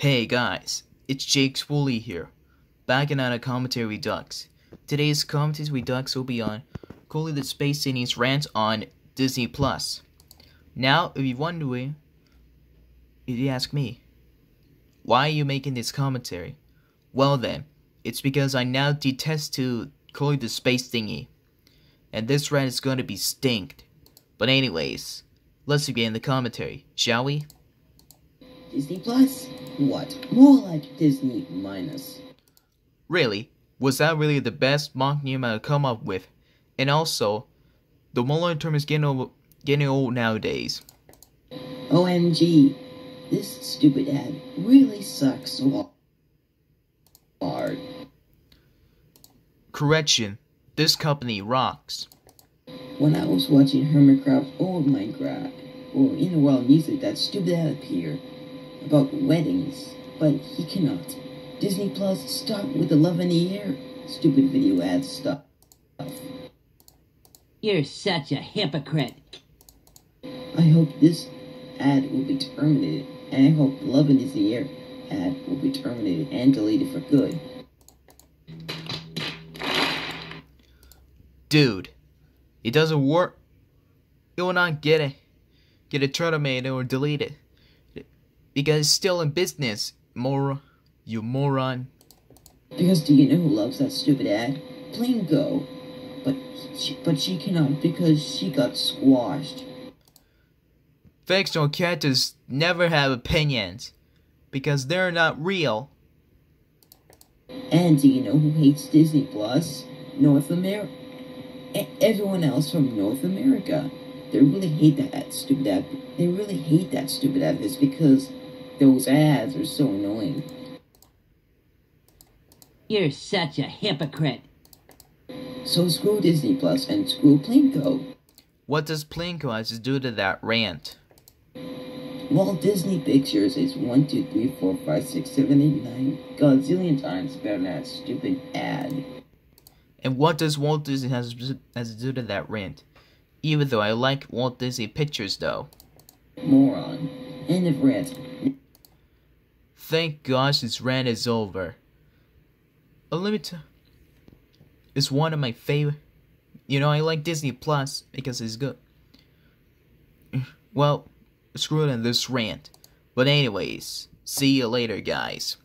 Hey guys, it's Jake's Foley here, back in another Commentary Redux. Today's Commentary Redux will be on Cooley the Space Genius rant on Disney Plus. Now, if you're wondering, if you ask me, why are you making this commentary? Well then, it's because I now detest to Cooley the Space Thingy, and this rant is going to be stinked. But anyways, let's begin the commentary, shall we? Disney Plus? What? More like Disney minus. Really? Was that really the best mock name I could come up with? And also, the Mullen term is getting old, getting old nowadays. OMG. This stupid ad really sucks so hard. Correction, this company rocks. When I was watching Hermitcraft or Minecraft, or in the world music, that stupid ad appeared about weddings, but he cannot. Disney Plus, stop with the love in the air. Stupid video ad stuff. You're such a hypocrite. I hope this ad will be terminated, and I hope Love in the Air ad will be terminated and deleted for good. Dude, it doesn't work. It will not get it. Get it terminated or deleted. Because it's still in business, mor you moron. Because do you know who loves that stupid ad? Plinko. But she, but she cannot because she got squashed. Fictional characters never have opinions. Because they're not real. And do you know who hates Disney Plus? North America. Everyone else from North America. They really hate that stupid ad. They really hate that stupid ad. It's because those ads are so annoying. You're such a hypocrite. So screw Disney Plus and screw Plinko. What does Plinko have to do to that rant? Walt Disney Pictures is 1, 2, 3, 4, 5, 6, 7, 8, 9 gazillion times better than that stupid ad. And what does Walt Disney has, has to do to that rant? Even though I like Walt Disney Pictures though. Moron. End of rant. Thank gosh this rant is over. Uh, Unlimited is one of my favorite. You know, I like Disney Plus because it's good. Well, screw it in this rant. But anyways, see you later, guys.